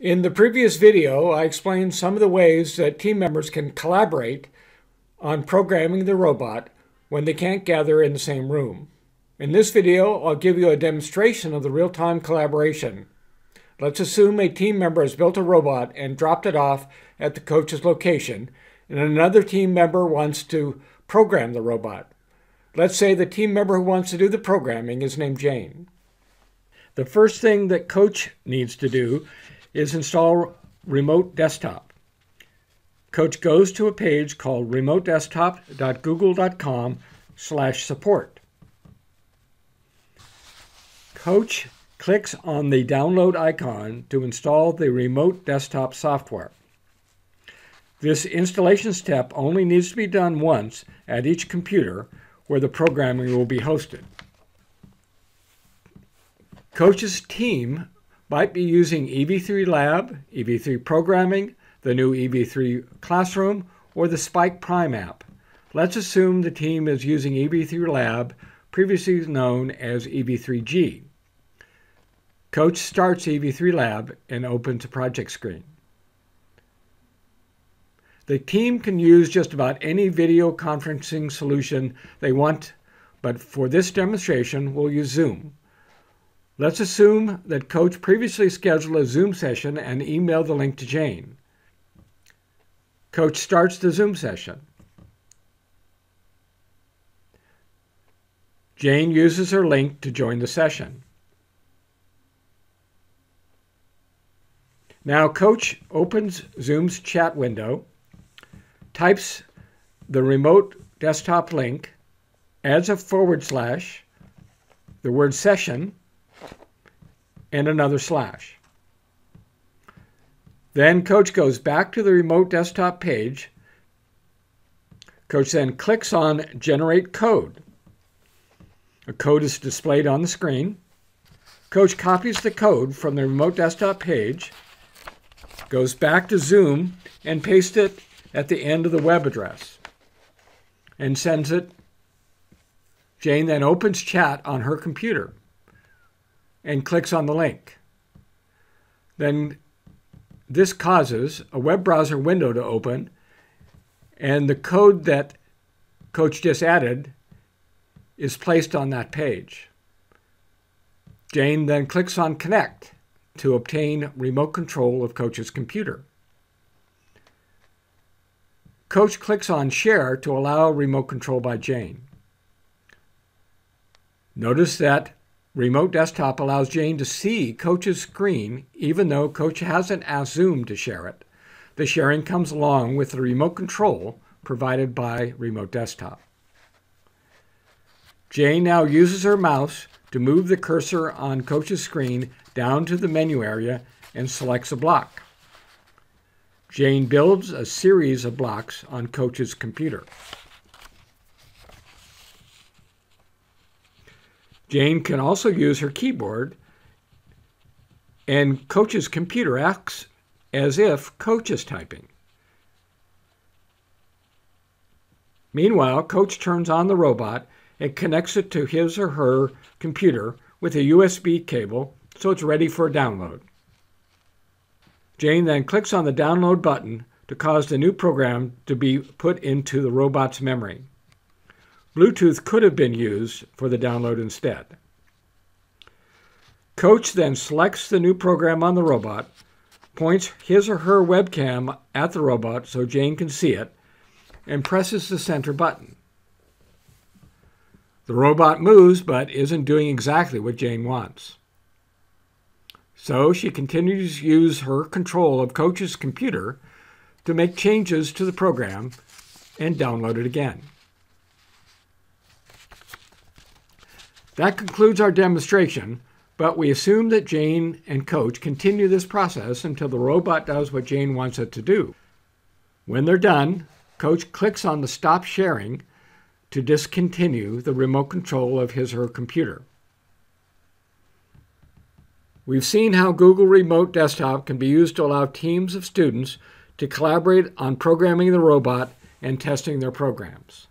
In the previous video, I explained some of the ways that team members can collaborate on programming the robot when they can't gather in the same room. In this video, I'll give you a demonstration of the real-time collaboration. Let's assume a team member has built a robot and dropped it off at the coach's location, and another team member wants to program the robot. Let's say the team member who wants to do the programming is named Jane. The first thing that coach needs to do is install remote desktop. Coach goes to a page called remotedesktop.google.com slash support. Coach clicks on the download icon to install the remote desktop software. This installation step only needs to be done once at each computer where the programming will be hosted. Coach's team might be using EV3 Lab, EV3 Programming, the new EV3 Classroom, or the Spike Prime app. Let's assume the team is using EV3 Lab, previously known as EV3G. Coach starts EV3 Lab and opens a project screen. The team can use just about any video conferencing solution they want, but for this demonstration, we'll use Zoom. Let's assume that Coach previously scheduled a Zoom session and emailed the link to Jane. Coach starts the Zoom session. Jane uses her link to join the session. Now Coach opens Zoom's chat window, types the remote desktop link, adds a forward slash, the word session, and another slash. Then Coach goes back to the remote desktop page. Coach then clicks on Generate Code. A code is displayed on the screen. Coach copies the code from the remote desktop page goes back to Zoom and pastes it at the end of the web address and sends it. Jane then opens chat on her computer and clicks on the link. Then this causes a web browser window to open and the code that Coach just added is placed on that page. Jane then clicks on Connect to obtain remote control of Coach's computer. Coach clicks on Share to allow remote control by Jane. Notice that Remote Desktop allows Jane to see Coach's screen even though Coach hasn't asked Zoom to share it. The sharing comes along with the remote control provided by Remote Desktop. Jane now uses her mouse to move the cursor on Coach's screen down to the menu area and selects a block. Jane builds a series of blocks on Coach's computer. Jane can also use her keyboard, and Coach's computer acts as if Coach is typing. Meanwhile, Coach turns on the robot and connects it to his or her computer with a USB cable so it's ready for a download. Jane then clicks on the download button to cause the new program to be put into the robot's memory. Bluetooth could have been used for the download instead. Coach then selects the new program on the robot, points his or her webcam at the robot so Jane can see it, and presses the center button. The robot moves but isn't doing exactly what Jane wants. So she continues to use her control of Coach's computer to make changes to the program and download it again. That concludes our demonstration, but we assume that Jane and Coach continue this process until the robot does what Jane wants it to do. When they're done, Coach clicks on the Stop Sharing to discontinue the remote control of his or her computer. We've seen how Google Remote Desktop can be used to allow teams of students to collaborate on programming the robot and testing their programs.